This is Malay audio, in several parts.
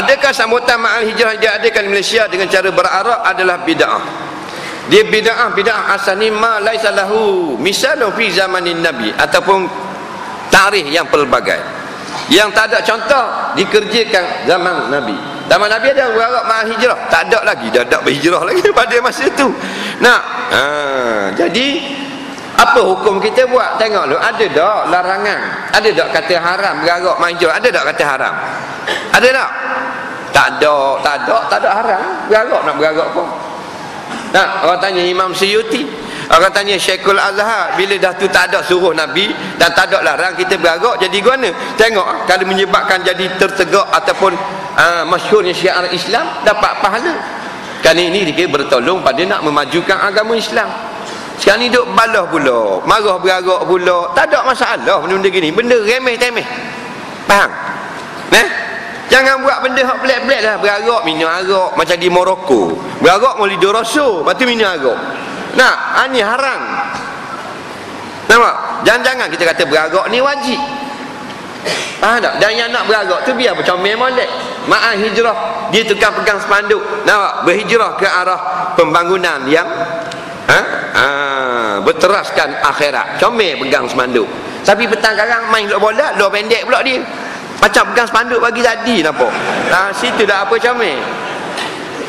adakah sambutan ma'al hijrah diadakan di Malaysia dengan cara berarak adalah bid'ah? Dia bid'ah bid'ah asal ni ma laisa lahu misalu fi zamanin nabi ataupun tarikh yang pelbagai. Yang tak ada contoh dikerjakan zaman nabi. Zaman nabi ada berarak ma'al hijrah. Tak ada lagi. Dah ada berhijrah lagi pada masa itu nak ha, jadi apa hukum kita buat? Tengok lu ada tak larangan? Ada tak kata haram? Berarak manjur ada tak kata haram? Ada tak? Tak ada. Tak ada. Tak ada haram. Berarak nak berarak pun. Nah orang tanya Imam Suyuti. Orang tanya Syekhul Azhar bila dah tu tak ada suruh Nabi dan tak ada larang kita berarak jadi guna tengok kalau menyebabkan jadi tertegak ataupun uh, masyhurnya syiar Islam dapat pahala. Kan ini dia bertolong pada nak memajukan agama Islam sekarang ni duk balah pula Marah berarak pula. Tak ada masalah benda-benda gini. Benda remeh-temeh. Faham? Nah, Jangan buat benda hak pelik-pelik lah. Berarak minum arak Macam di Morocco. Berarak mau lidur rasa Lepas tu minum arak. Nah, ini haram. Nampak? Jangan-jangan kita kata berarak ni wajib. Faham tak? Dan yang nak berarak tu biar macam molek. Ma'ah hijrah. Dia tukang pegang spanduk. Nampak? Berhijrah ke arah pembangunan yang ha? ha? Berteraskan akhirat. Comel pegang semanduk tapi petang sekarang main bola luar pendek pula dia. Macam pegang spanduk bagi tadi nampak? Ha, situ dah apa comel.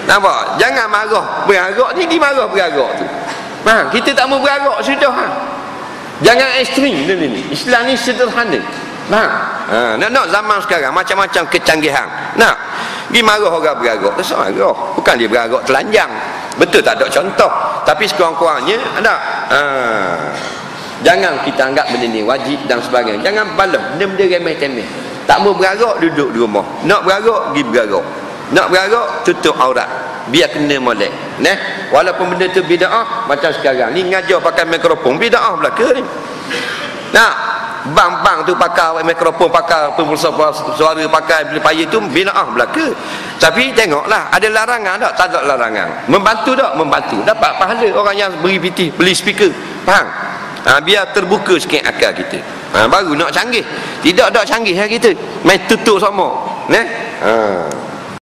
Nampak? Jangan marah. Beragak ni dia marah beragak tu. Ha, kita tak mau beragak sudah ha. jangan ekstrim ni, ni. Islam ni sederhana. Ha. ha. nak, nak zaman sekarang macam-macam kecanggihan nak pergi marah orang beragak tak marah. Bukan dia beragak telanjang betul tak ada contoh. Tapi sekurang-kurangnya ada. Ha. jangan kita anggap benda ni wajib dan sebagainya. Jangan balas benda-benda remeh-temeh tak mau beragak duduk di rumah. Nak beragak pergi beragak nak beragak tutup aurat. Biar kena molek. Nah walaupun benda tu bida'ah macam sekarang ni ngajar pakai mikrofon bida'ah belaka ni. Nah bang-bang tu pakai mikrofon pakai pembulsa suara pakai bila payah tu bida'ah belaka. Tapi tengoklah ada larangan tak? Tak ada larangan. Membantu tak? Membantu. Dapat pahala orang yang beri piti beli speaker. Faham? Ha, biar terbuka sikit akal kita. Ha, baru nak canggih. Tidak ada canggih ya kita. Main tutup semua. Ne ha